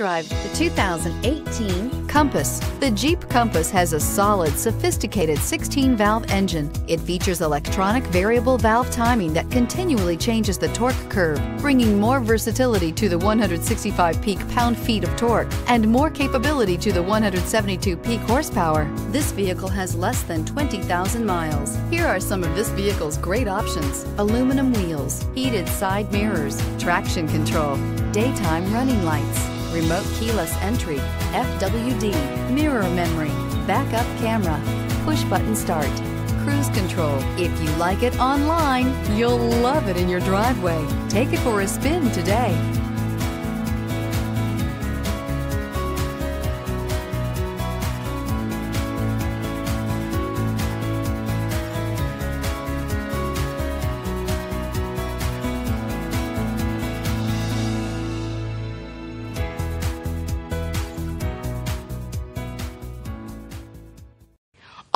drive the 2018 Compass. The Jeep Compass has a solid, sophisticated 16 valve engine. It features electronic variable valve timing that continually changes the torque curve, bringing more versatility to the 165 peak pound feet of torque and more capability to the 172 peak horsepower. This vehicle has less than 20,000 miles. Here are some of this vehicle's great options aluminum wheels, heated side mirrors, traction control, daytime running lights, remote keyless entry, FWD, mirror memory, backup camera, push button start, cruise control. If you like it online, you'll love it in your driveway. Take it for a spin today.